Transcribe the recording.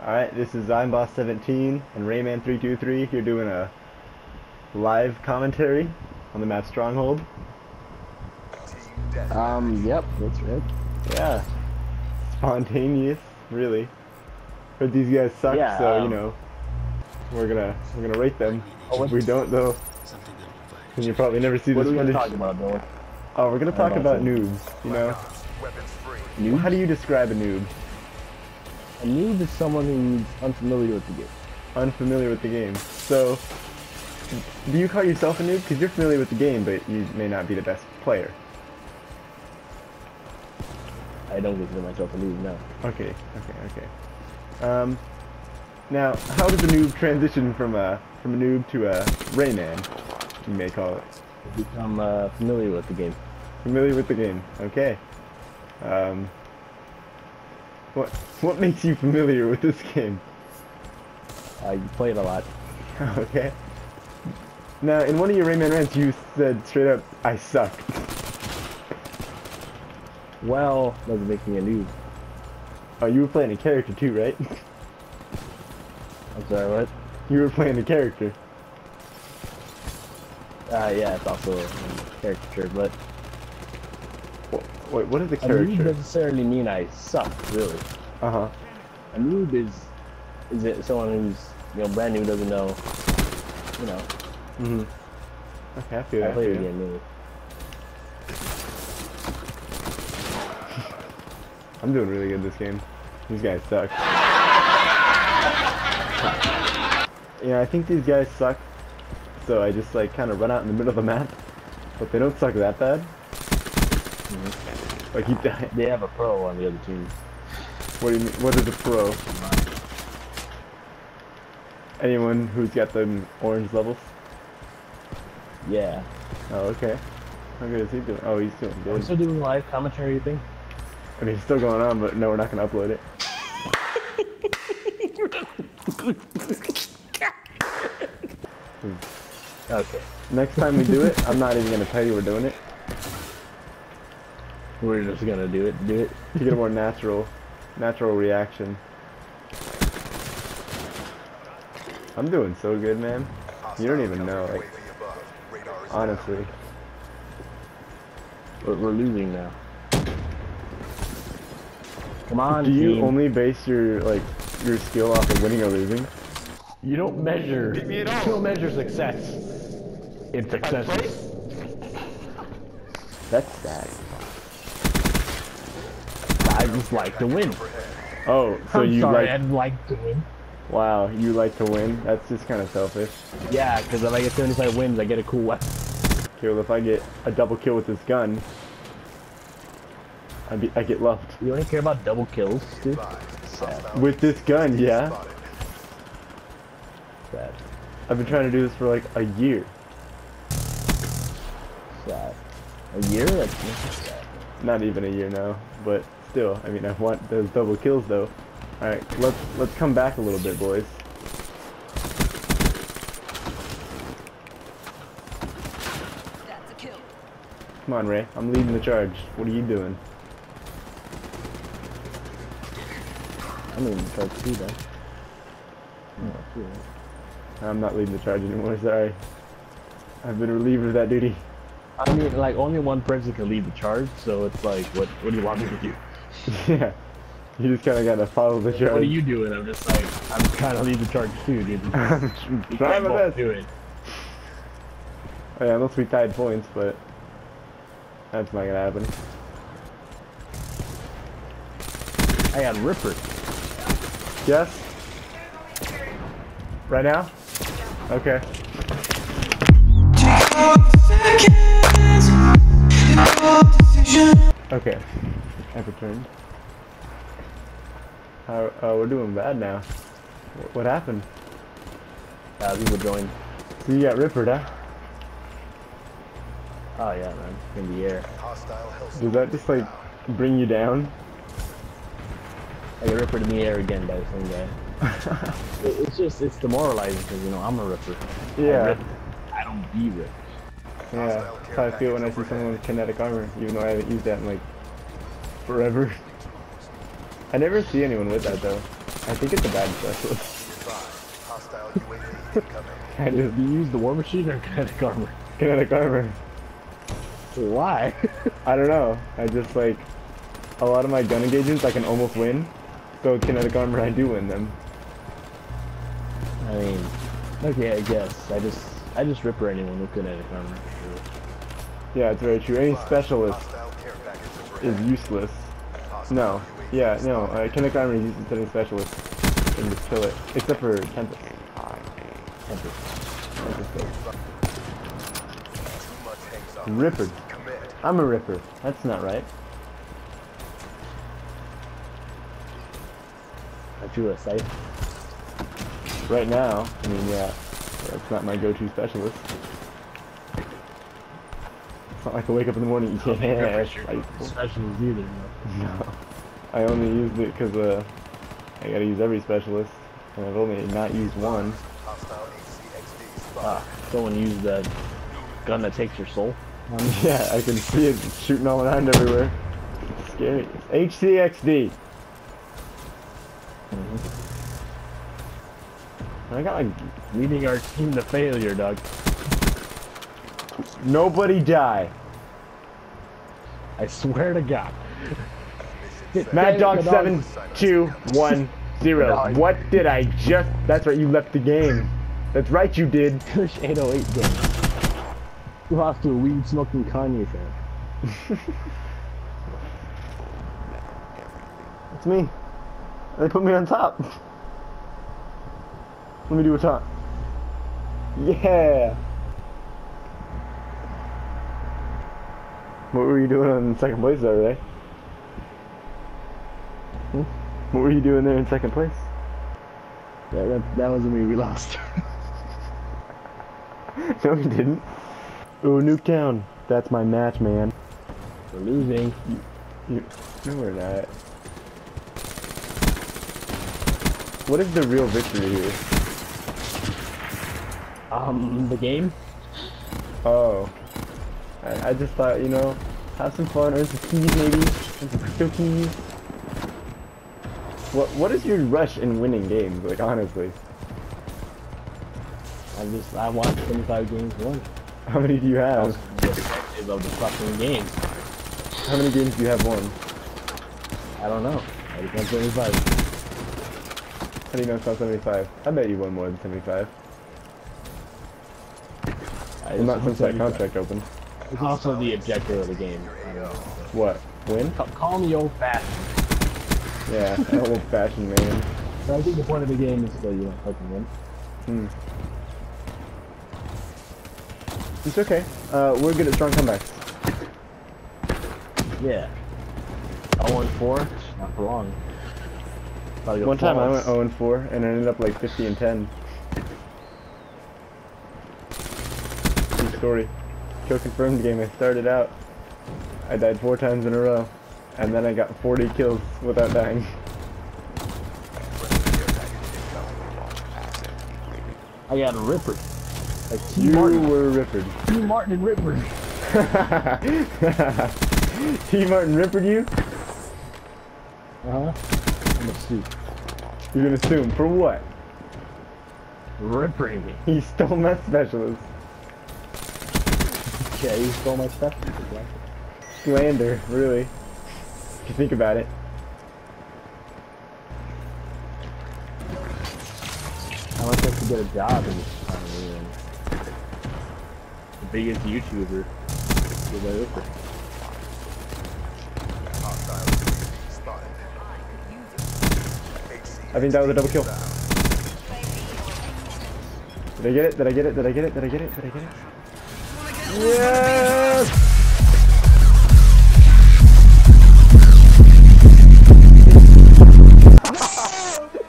Alright, this is I'm Boss 17 and Rayman323 here doing a live commentary on the map Stronghold. Um, yep, that's right. Yeah. Spontaneous, really. But these guys suck, Yeah, so you um, know we're gonna we're gonna rate them. Oh, we don't though, then you probably never see What this are we gonna footage. talk about, Dylan? Oh, we're gonna talk about about noobs, you know? Noob? How do you describe a noob? A noob is someone who's unfamiliar with the game. Unfamiliar with the game. So, do you call yourself a noob? Because you're familiar with the game, but you may not be the best player. I don't consider myself a noob, no. Okay, okay, okay. Um, now, how does a noob transition from a from a noob to a Rayman? You may call it. Become uh, familiar with the game. Familiar with the game. Okay. Um, what what makes you familiar with this game? Uh, you play it a lot. okay. Now, in one of your Rayman rants, you said straight up, "I suck." Well, doesn't make me a noob. Oh, you were playing a character too, right? I'm sorry, what? you were playing a character. Uh, yeah, it's also a caricature, but Wait, what is a a noob character? necessarily mean I suck, really. Uh huh. A noob is is it someone who's you know brand new doesn't know, you know, Mhm. Okay, I feel I that. I the feel game new. I'm doing really good this game. These guys suck. Yeah, I think these guys suck. So I just like kind of run out in the middle of the map. But they don't suck that bad. I keep dying. They have a pro on the other team. What do you mean? What is a pro? Anyone who's got them orange levels? Yeah. Oh, okay. How good is he doing? Oh, he's doing good. still doing live commentary thing? I mean, it's still going on, but no, we're not gonna upload it. Okay. Next time we do it, I'm not even gonna tell you we're doing it. We're just gonna do it. Do it. To get a more natural, natural reaction. I'm doing so good, man. You don't even know, like, honestly. We're, we're losing now. Come on, Do you team. only base your like your skill off of winning or losing? You don't measure. You don't measure success in success. That's sad. I just like to win. Oh, so I'm you sorry, like? I'd like to win. Wow, you like to win? That's just kind of selfish. Yeah, because if I get 75 wins, I get a cool weapon. Okay, well if I get a double kill with this gun, I be I get loved. You only care about double kills, dude? Sad. With this gun, yeah. Sad. I've been trying to do this for like a year. Sad. A year? That's that's sad. Not even a year now, but still, I mean, I want those double kills though. All right, let's let's come back a little bit, boys. That's a kill. Come on, Ray. I'm leading the charge. What are you doing? I mean, try to oh, see that. Oh, cool. I'm not leading the charge anymore. Sorry. I've been relieved of that duty. I mean, like, only one person can lead the charge, so it's like, what what do you want me to do? yeah. You just kind of gotta follow the charge. What are you doing? I'm just like, I'm trying to lead the charge too, dude. I'm trying my best. do it. Oh, yeah, unless we tied points, but that's not gonna happen. I got Ripper. Yes. Right now? Okay. Okay. I've returned. How, uh, we're doing bad now. Wh- What happened? Uh, people joined. So you got rippered, huh? Oh yeah, man, in the air. Does that just like bring you down? I get rippered in the air again by the same guy. It- it's just it's demoralizing because you know I'm a ripper. I Yeah. rip. I don't be ripped. Yeah, that's how I feel when I see someone with kinetic armor, even though I haven't used that in like forever. I never see anyone with that though. I think it's a bad specialist. Hostile UAV Do you use the war machine or kinetic armor? kinetic armor. Why? I don't know. I just like a lot of my gun engagements I can almost win. So with kinetic armor I do win them. I mean, okay, I guess. I just I just ripper anyone with kinetic armor. Sure. Yeah, it's very true. Any specialist Hostile care package is useless. No. Yeah, no. Uh, kinetic armor is useless to any specialist. You can just kill it. Except for Tempest. Tempest. Tempest does. Too much hangs off. Ripper. I'm a ripper. That's not right. Aren't you a scythe? Right now, I mean, yeah, that's not my go-to specialist. It's not like I wake up in the morning, yeah, I, Specials either. no. I only used it because uh, I gotta use every specialist, and I've only not used one. Hostile HCXD spot. Ah, someone used that gun that takes your soul. yeah, I can see it shooting all around everywhere. It's scary. It's HCXD. Mm-hmm. I got like Leading our team to failure, Doug. nobody die. I swear to God. Mad Dog Dog. seven two one zero. What did I just? That's right. You left the game. That's right. You did. Push 808 game. You lost to a weed smoking Kanye fan. It's me. They put me on top. Let me do a top. Yeah. What were you doing in second place there, Ray? Hmm? What were you doing there in second place? Yeah, that, that wasn't me. We lost. no, you didn't. Ooh, Nuketown. That's my match, man. We're losing. You, no, we're not. What is the real victory here? Um, the game? Oh. I, I just thought, you know, have some fun, earn some keys maybe, earn some crypto keys. What What is your rush in winning games, like, honestly? I just, I watched 25 games won. How many do you have? of the fucking games. How many games do you have won? I don't know. I just won 25. How do you know it's not 75? I bet you won more than 75. I Well, not since that contract opened. It's also the objective of the game. I don't know. What? Win? Call, call me old fashioned. Yeah, an old fashioned man. But I think the point of the game is to, you know, fucking win. Hmm. It's okay. Uh, we're good at strong comebacks. Yeah. 0 and 4, not for long. Probably go One time I went 0 and 4 and ended up like 50 and 10. True story. Kill confirmed game. I started out. I died four times in a row, and then I got 40 kills without dying. Friendly care package incoming. I got a Ripper. Like T. You Martin. were Rippered. T. Martin and Ripper. T. Martin Rippered you? Uh huh. I'm a suit. You're gonna sue him for what? Rippering. He stole my specialist. Yeah, you stole my stuff. Slander, really. If you think about it. How much I have to get a job in this economy and the biggest YouTuber with a Ripper. I think that was a double kill. Did I get it? Did I get it? Did I get it? Did I get it? Did I get it? Yeah!